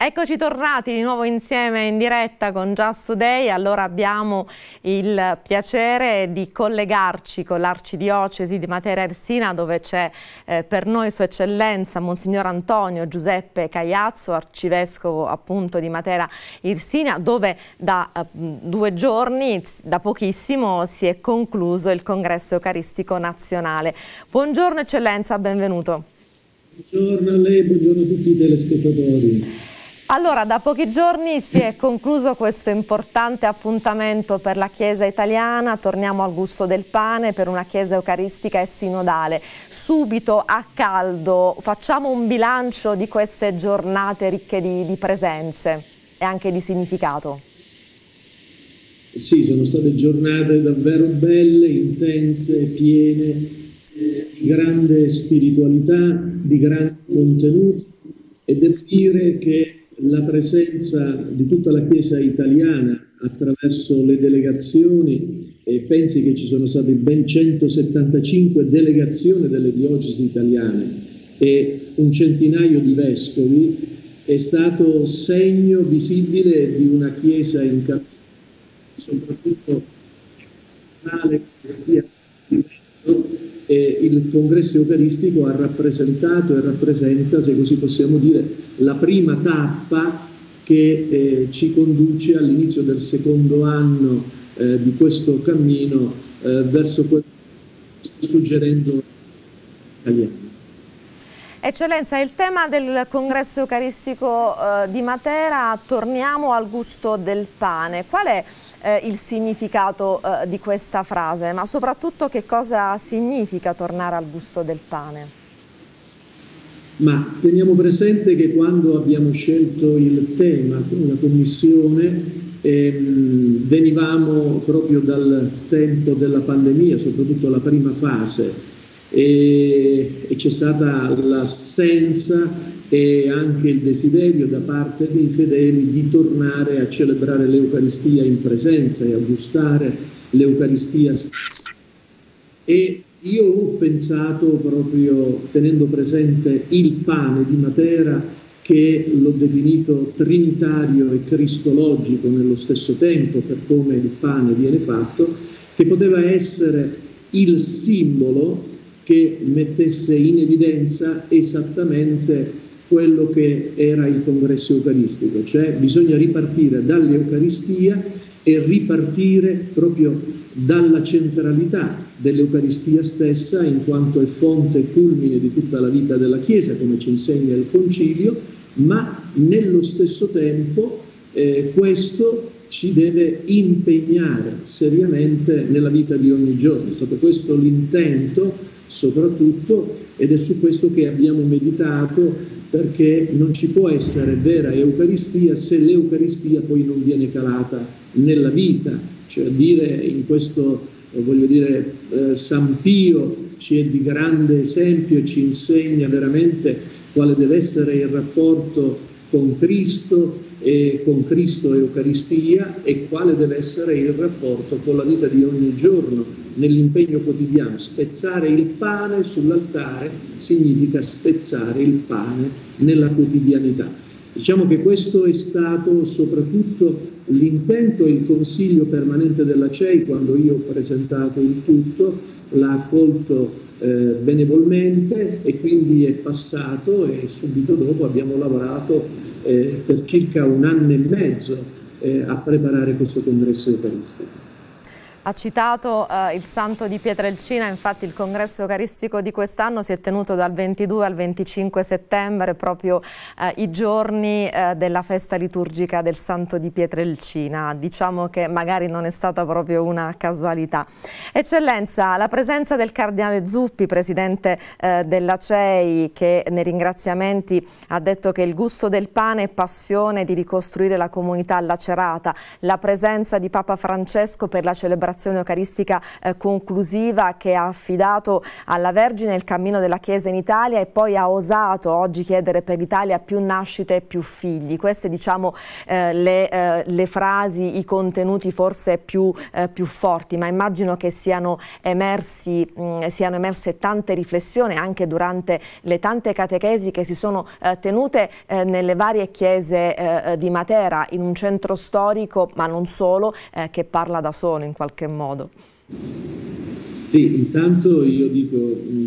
Eccoci tornati di nuovo insieme in diretta con Just Today, allora abbiamo il piacere di collegarci con l'Arcidiocesi di Matera Ersina dove c'è eh, per noi Sua Eccellenza Monsignor Antonio Giuseppe Cagliazzo, Arcivescovo appunto di Matera Ersina dove da eh, due giorni, da pochissimo, si è concluso il Congresso Eucaristico Nazionale. Buongiorno Eccellenza, benvenuto. Buongiorno a lei, buongiorno a tutti i telespettatori. Allora, da pochi giorni si è concluso questo importante appuntamento per la Chiesa italiana, torniamo al gusto del pane per una Chiesa eucaristica e sinodale. Subito, a caldo, facciamo un bilancio di queste giornate ricche di, di presenze e anche di significato. Sì, sono state giornate davvero belle, intense, piene eh, di grande spiritualità, di grandi contenuti e devo dire che la presenza di tutta la Chiesa italiana attraverso le delegazioni e pensi che ci sono state ben 175 delegazioni delle diocesi italiane e un centinaio di vescovi è stato segno visibile di una Chiesa in cammino, soprattutto che stia vivendo eh, il congresso eucaristico ha rappresentato e rappresenta, se così possiamo dire, la prima tappa che eh, ci conduce all'inizio del secondo anno eh, di questo cammino eh, verso quello che suggerendo italiano. Eccellenza, il tema del congresso eucaristico eh, di Matera, torniamo al gusto del pane. Qual è eh, il significato eh, di questa frase, ma soprattutto che cosa significa tornare al gusto del pane? Ma teniamo presente che quando abbiamo scelto il tema, la commissione, ehm, venivamo proprio dal tempo della pandemia, soprattutto la prima fase, e, e c'è stata l'assenza e anche il desiderio da parte dei fedeli di tornare a celebrare l'Eucaristia in presenza e a gustare l'Eucaristia stessa. E io ho pensato proprio tenendo presente il pane di Matera che l'ho definito trinitario e cristologico nello stesso tempo per come il pane viene fatto, che poteva essere il simbolo che mettesse in evidenza esattamente quello che era il congresso eucaristico, cioè bisogna ripartire dall'Eucaristia e ripartire proprio dalla centralità dell'Eucaristia stessa in quanto è fonte e culmine di tutta la vita della Chiesa, come ci insegna il Concilio, ma nello stesso tempo eh, questo ci deve impegnare seriamente nella vita di ogni giorno. È stato questo l'intento soprattutto ed è su questo che abbiamo meditato perché non ci può essere vera Eucaristia se l'Eucaristia poi non viene calata nella vita, cioè dire in questo, voglio dire, eh, San Pio ci è di grande esempio e ci insegna veramente quale deve essere il rapporto con Cristo e con Cristo Eucaristia e quale deve essere il rapporto con la vita di ogni giorno nell'impegno quotidiano. Spezzare il pane sull'altare significa spezzare il pane nella quotidianità. Diciamo che questo è stato soprattutto l'intento e il consiglio permanente della CEI quando io ho presentato il tutto, l'ha accolto eh, benevolmente e quindi è passato e subito dopo abbiamo lavorato eh, per circa un anno e mezzo eh, a preparare questo congresso eucaristico. Ha citato eh, il santo di Pietrelcina, infatti il congresso eucaristico di quest'anno si è tenuto dal 22 al 25 settembre, proprio eh, i giorni eh, della festa liturgica del santo di Pietrelcina. Diciamo che magari non è stata proprio una casualità. Eccellenza, la presenza del cardinale Zuppi, presidente eh, della CEI, che nei ringraziamenti ha detto che il gusto del pane è passione di ricostruire la comunità lacerata, la presenza di Papa Francesco per la celebrazione celebrazione eucaristica eh, conclusiva che ha affidato alla Vergine il cammino della Chiesa in Italia e poi ha osato oggi chiedere per l'Italia più nascite e più figli. Queste diciamo eh, le, eh, le, frasi, i contenuti forse più, eh, più, forti, ma immagino che siano, emersi, mh, siano emerse tante riflessioni anche durante le tante catechesi che si sono eh, tenute eh, nelle varie chiese di Matera in un centro storico, ma non solo, che parla da solo in qualche modo. Sì, intanto io dico,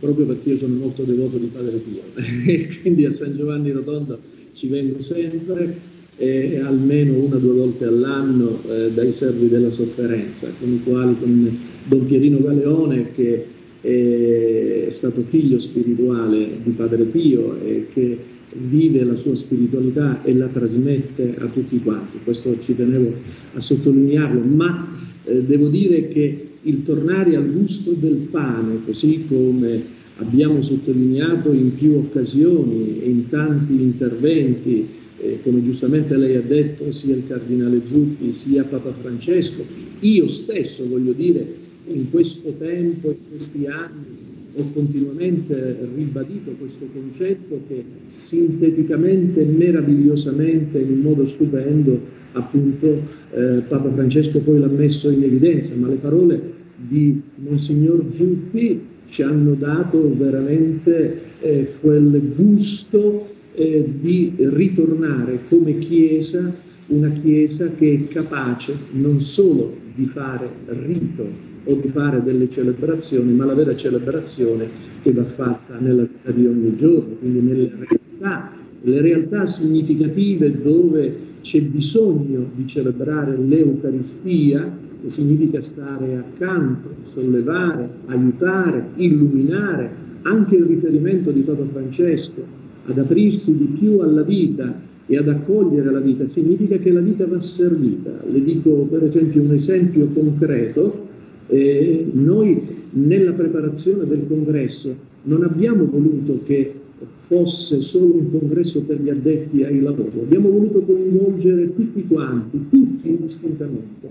proprio perché io sono molto devoto di Padre Pio, e quindi a San Giovanni Rotondo ci vengo sempre, eh, almeno una o due volte all'anno eh, dai servi della sofferenza, con i quali, con Don Pierino Galeone, che è stato figlio spirituale di Padre Pio e che vive la sua spiritualità e la trasmette a tutti quanti. Questo ci tenevo a sottolinearlo, ma eh, devo dire che il tornare al gusto del pane, così come abbiamo sottolineato in più occasioni e in tanti interventi, eh, come giustamente lei ha detto, sia il Cardinale Zuppi sia Papa Francesco, io stesso voglio dire in questo tempo, in questi anni, ho continuamente ribadito questo concetto che sinteticamente, meravigliosamente, in modo stupendo, appunto eh, Papa Francesco poi l'ha messo in evidenza, ma le parole di Monsignor Zuppi ci hanno dato veramente eh, quel gusto eh, di ritornare come Chiesa, una Chiesa che è capace non solo di fare rito o di fare delle celebrazioni, ma la vera celebrazione che va fatta nella vita di ogni giorno, quindi nelle realtà, le realtà significative dove c'è bisogno di celebrare l'Eucaristia, che significa stare accanto, sollevare, aiutare, illuminare, anche il riferimento di Papa Francesco ad aprirsi di più alla vita e ad accogliere la vita, significa che la vita va servita. Le dico per esempio un esempio concreto, eh, noi nella preparazione del congresso non abbiamo voluto che fosse solo un congresso per gli addetti ai lavori, abbiamo voluto coinvolgere tutti quanti, tutti indistintamente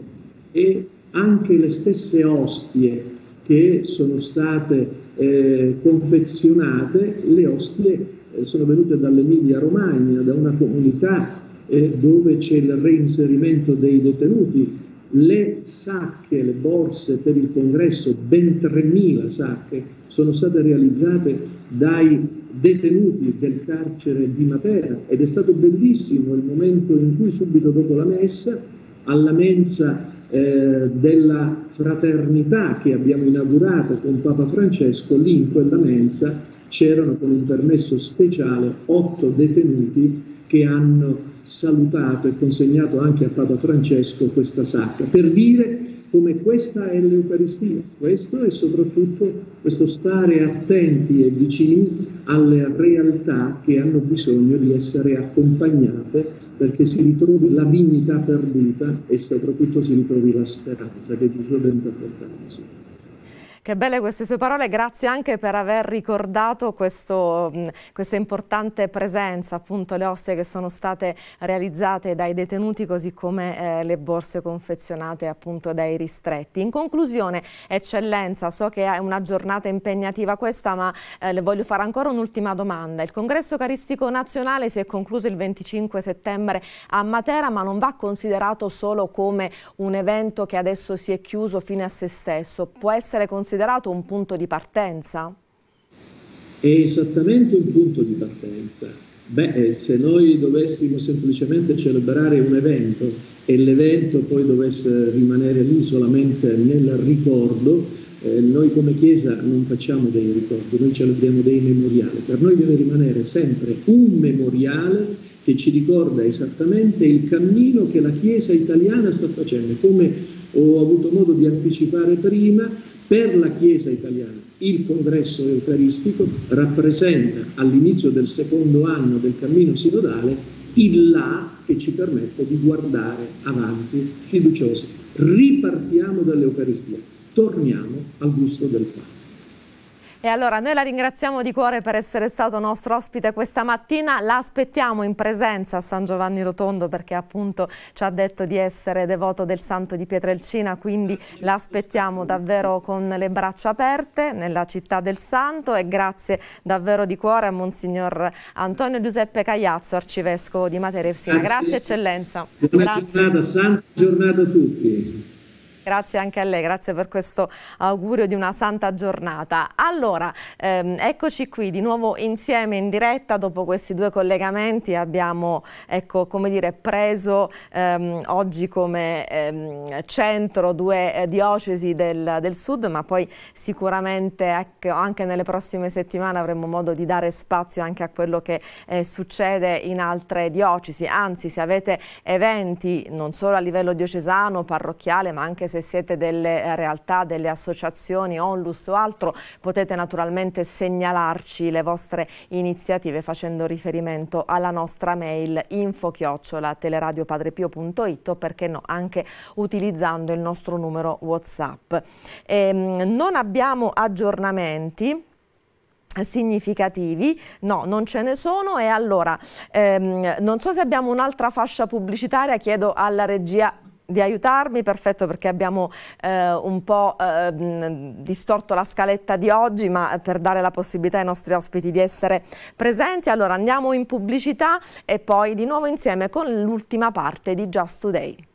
e anche le stesse ostie che sono state eh, confezionate, le ostie eh, sono venute dall'Emilia Romagna, da una comunità eh, dove c'è il reinserimento dei detenuti, le sacche, le borse per il congresso, ben 3.000 sacche, sono state realizzate dai detenuti del carcere di Matera ed è stato bellissimo il momento in cui subito dopo la messa alla mensa eh, della fraternità che abbiamo inaugurato con Papa Francesco, lì in quella mensa c'erano con un permesso speciale otto detenuti che hanno salutato e consegnato anche a Papa Francesco questa sacca, per dire come questa è l'Eucaristia, questo è soprattutto questo stare attenti e vicini alle realtà che hanno bisogno di essere accompagnate perché si ritrovi la dignità perduta e soprattutto si ritrovi la speranza che Gesù ha ben portarci. Che belle queste sue parole, grazie anche per aver ricordato questo, questa importante presenza, appunto le osse che sono state realizzate dai detenuti così come eh, le borse confezionate appunto dai ristretti. In conclusione, eccellenza, so che è una giornata impegnativa questa, ma eh, le voglio fare ancora un'ultima domanda. Il congresso caristico nazionale si è concluso il 25 settembre a Matera, ma non va considerato solo come un evento che adesso si è chiuso fine a se stesso, può essere considerato considerato un punto di partenza? È esattamente un punto di partenza. Beh, se noi dovessimo semplicemente celebrare un evento e l'evento poi dovesse rimanere lì solamente nel ricordo, eh, noi come Chiesa non facciamo dei ricordi, noi celebriamo dei memoriali. Per noi deve rimanere sempre un memoriale che ci ricorda esattamente il cammino che la Chiesa italiana sta facendo. Come ho avuto modo di anticipare prima, per la Chiesa italiana il congresso eucaristico rappresenta all'inizio del secondo anno del cammino sinodale il là che ci permette di guardare avanti fiduciosi. Ripartiamo dall'Eucaristia, torniamo al gusto del pane. E allora noi la ringraziamo di cuore per essere stato nostro ospite questa mattina, la aspettiamo in presenza a San Giovanni Rotondo perché appunto ci ha detto di essere devoto del Santo di Pietrelcina, quindi la aspettiamo davvero con le braccia aperte nella città del Santo e grazie davvero di cuore a Monsignor Antonio Giuseppe Cagliazzo, Arcivescovo di Matera Irsina. Grazie. grazie eccellenza. Buona giornata, santa giornata a tutti. Grazie anche a lei, grazie per questo augurio di una santa giornata. Allora, ehm, eccoci qui di nuovo insieme in diretta dopo questi due collegamenti abbiamo, ecco, come dire, preso ehm, oggi come ehm, centro due eh, diocesi del, del, sud, ma poi sicuramente ecco, anche nelle prossime settimane avremo modo di dare spazio anche a quello che eh, succede in altre diocesi, anzi se avete eventi non solo a livello diocesano, parrocchiale, ma anche se siete delle realtà, delle associazioni, onlus o altro, potete naturalmente segnalarci le vostre iniziative facendo riferimento alla nostra mail info-teleradiopadrepio.it o perché no, anche utilizzando il nostro numero WhatsApp. Ehm, non abbiamo aggiornamenti significativi no non ce ne sono e allora ehm, non so se abbiamo un'altra fascia pubblicitaria chiedo alla regia di aiutarmi, perfetto perché abbiamo eh, un po' eh, distorto la scaletta di oggi ma per dare la possibilità ai nostri ospiti di essere presenti. Allora andiamo in pubblicità e poi di nuovo insieme con l'ultima parte di Just Today.